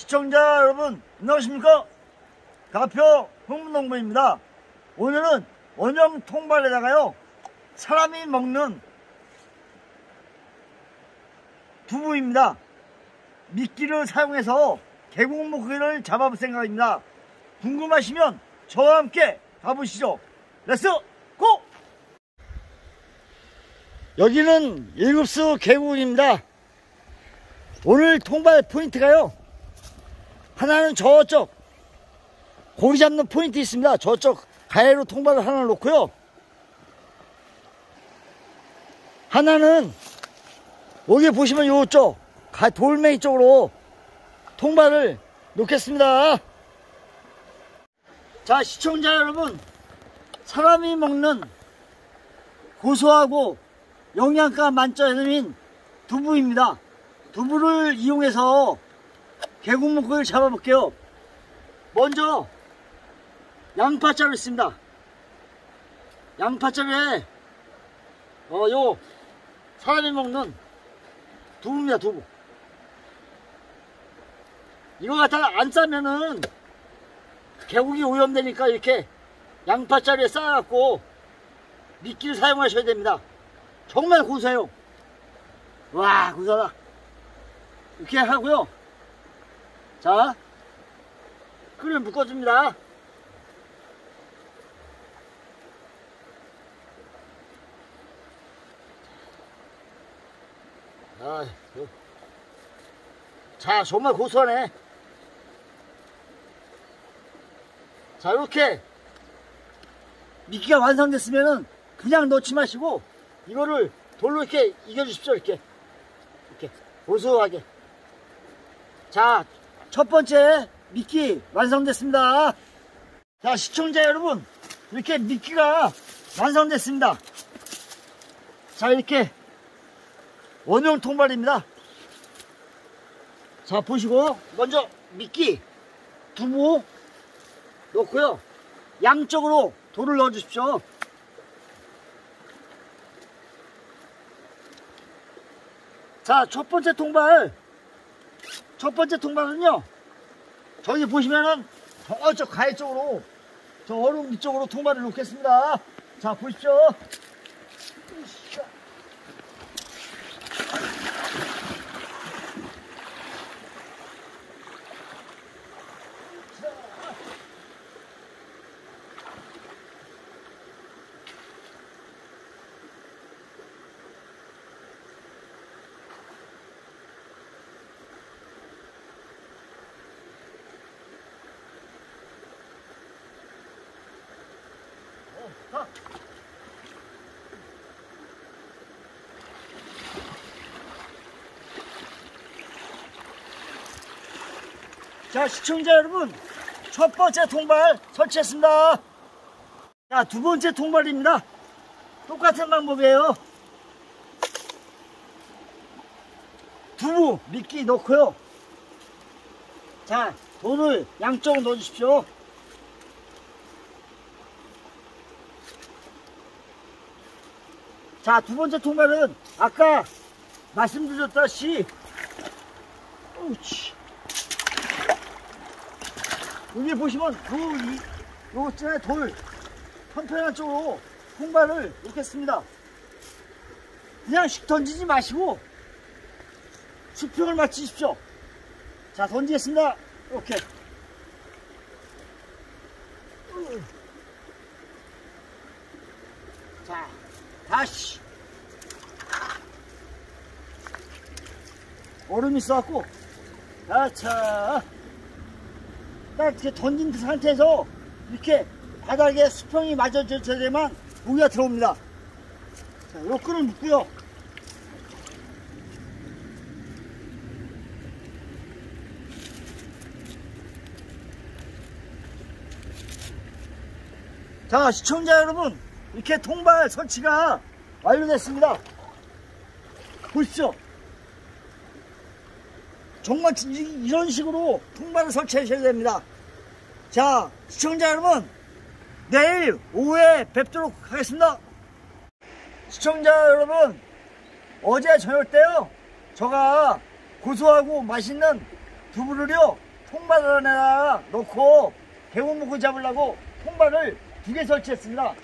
시청자 여러분 안녕하십니까? 가표 흥문농부입니다. 오늘은 원형 통발에다가요 사람이 먹는 두부입니다. 미끼를 사용해서 계곡목기를 잡아볼 생각입니다. 궁금하시면 저와 함께 가보시죠. 렛츠 고! 여기는 일급수 계곡입니다. 오늘 통발 포인트가요 하나는 저쪽 고기 잡는 포인트 있습니다. 저쪽 가해로 통발을 하나 놓고요. 하나는 여기 보시면 요쪽 돌멩이 쪽으로 통발을 놓겠습니다. 자 시청자 여러분. 사람이 먹는 고소하고 영양가 만점인 두부입니다. 두부를 이용해서 개구멍을 잡아볼게요. 먼저 양파자를 씁니다. 양파자에 어요 사람이 먹는 두부입니다. 두부. 이거 갖다가 안 싸면은 개국이 오염되니까 이렇게 양파자리에 쌓아갖고 미끼를 사용하셔야 됩니다. 정말 고소해요. 와 고소하다. 이렇게 하고요. 자, 끓을 묶어줍니다. 아, 자, 정말 고소하네. 자, 이렇게 미끼가 완성됐으면은 그냥 넣지 마시고 이거를 돌로 이렇게 이겨주십시오. 이렇게. 이렇게. 고소하게. 자, 첫 번째 미끼 완성됐습니다. 자, 시청자 여러분, 이렇게 미끼가 완성됐습니다. 자, 이렇게 원형 통발입니다. 자, 보시고, 먼저 미끼 두부 넣고요. 양쪽으로 돌을 넣어 주십시오. 자, 첫 번째 통발 첫 번째 통발은요 저기 보시면은 저쪽 가해 쪽으로 저 얼음 위쪽으로 통발을 놓겠습니다. 자 보십시오 자 시청자 여러분 첫 번째 통발 설치했습니다. 자 두 번째 통발입니다. 똑같은 방법이에요. 두부 미끼 넣고요. 자 돌을 양쪽으로 넣어주십시오. 자, 두 번째 통발은 아까 말씀드렸다시 우치. 여기 보시면 그, 요거 있잖아요, 돌. 편편한 쪽으로 통발을 놓겠습니다. 그냥 씩 던지지 마시고 수평을 맞추십시오. 자, 던지겠습니다. 이렇게. 자, 다시 얼음이 있어갖고 자차 딱 이렇게 던진 상태에서 이렇게 바닥에 수평이 맞아져야만 무기가 들어옵니다 자, 요 끈을 묶고요 자 시청자 여러분 이렇게 통발 설치가 완료됐습니다. 보십시오. 정말 이런 식으로 통발을 설치하셔야 됩니다. 자, 시청자 여러분, 내일 오후에 뵙도록 하겠습니다. 시청자 여러분, 어제 저녁 때요, 제가 고소하고 맛있는 두부를요, 통발에다가 넣고 개운묵을 잡으려고 통발을 두 개 설치했습니다.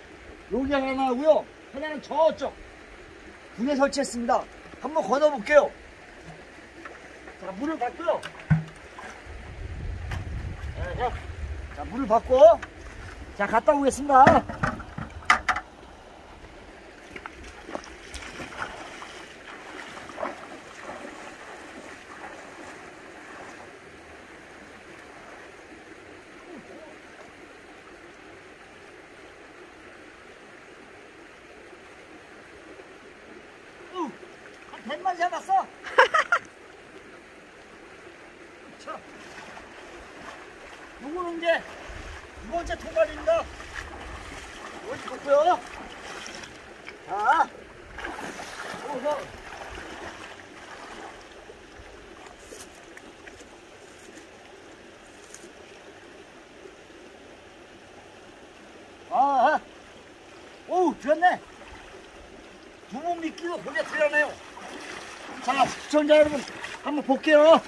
여기 하나 하고요. 하나는 저쪽 두 개 설치했습니다. 한번 걷어볼게요. 자, 물을 받고요. 자, 자, 자, 물을 받고 자, 갔다 오겠습니다. 우, 한 100마리 잡았어. 자, 요거는 이제 두 번째 통발입니다. 여기 걷고요. 자, 요거. 아, 아. 오우, 들었네. 두분 미끼도 고개 들어네요. 자, 시청자 여러분, 한번 볼게요.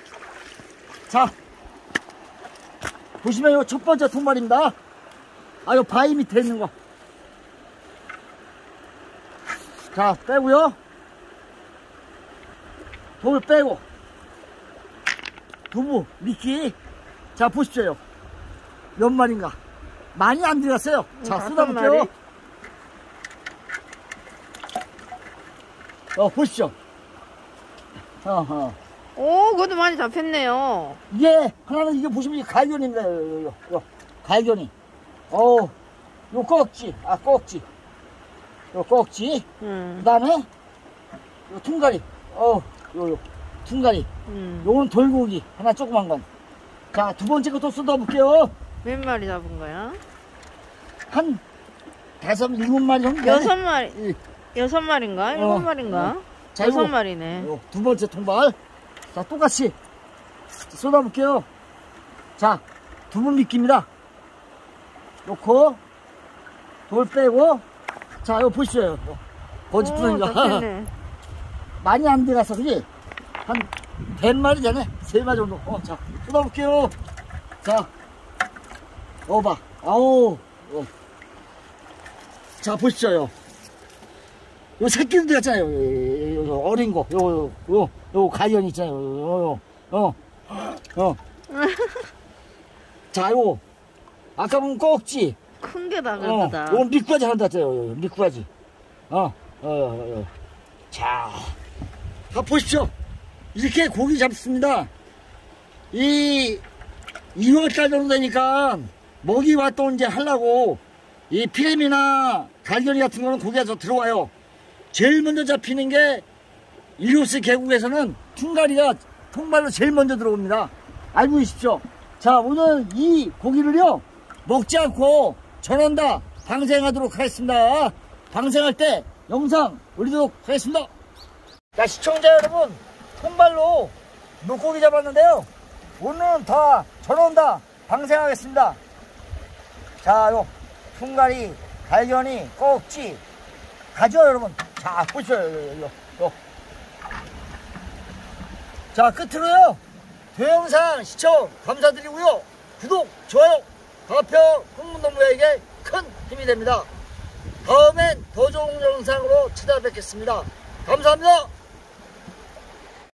자, 보시면 요첫 번째 통발입니다. 아, 요 바위 밑에 있는 거. 자, 빼고요. 돌 빼고. 두부, 미끼. 자, 보십시오. 몇 마리인가. 많이 안 들어갔어요. 자, 다섯 쏟아볼게요. 어, 보십시오. 어허. 오, 그것도 많이 잡혔네요. 이게 하나는 이게 보시면 이게 갈견입니다. 요, 요, 요, 요. 갈견이. 어, 요 꼭지, 아 꼭지, 요 꼭지. 음, 그다음에 요 퉁가리. 어, 요, 요 퉁가리. 음. 요거는 돌고기 하나 조그만 건. 자, 두 번째 것도 쏟아볼게요. 몇 마리 잡은 거야? 한 다섯, 일곱 마리 정도. 되네. 여섯 마리, 이, 여섯 마리인가? 일곱 어, 마리인가? 어. 자, 여섯 요거, 마리네. 요두 번째 통발. 자, 똑같이 쏟아볼게요. 자, 두분 미끼입니다. 놓고, 돌 빼고, 자, 이거 보시죠. 요 거짓 잡혔네. 많이 안 들어가서, 그지? 한, 100마리 되네? 3마리 정도. 어, 자, 쏟아볼게요. 자, 넣어봐. 아우, 어. 자, 보시죠. 요. 요 새끼도 들어갔잖아요. 요, 요, 어린 거. 요, 요, 요, 요 가연 있잖아요. 요, 요, 요, 어, 어. 자, 요. 아까 보면 꼭지. 큰 게다, 어, 그거다. 요 미꾸라지 한다 했잖아요. 요, 요 미꾸라지. 어, 어, 어, 어. 자, 자, 보십시오. 이렇게 고기 잡습니다. 이, 2월달 정도 되니까 먹이 활동 이제 하려고 이 피렘이나 갈견이 같은 거는 고기가 더 들어와요. 제일 먼저 잡히는 게 일호스 계곡에서는 퉁가리가 통발로 제일 먼저 들어옵니다. 알고 계십시오. 자, 오늘 이 고기를요, 먹지 않고 전원다 방생하도록 하겠습니다. 방생할 때 영상 올리도록 하겠습니다. 자, 시청자 여러분, 통발로 물고기 잡았는데요. 오늘은 다 전원다 방생하겠습니다. 자, 요 퉁가리, 갈견이, 꼭지, 가죠 여러분. 자, 보시죠. 요, 요, 요. 자, 끝으로요. 동영상 시청 감사드리고요. 구독, 좋아요, 발표, 흥문동무에게 큰 힘이 됩니다. 다음엔 더 좋은 영상으로 찾아뵙겠습니다. 감사합니다.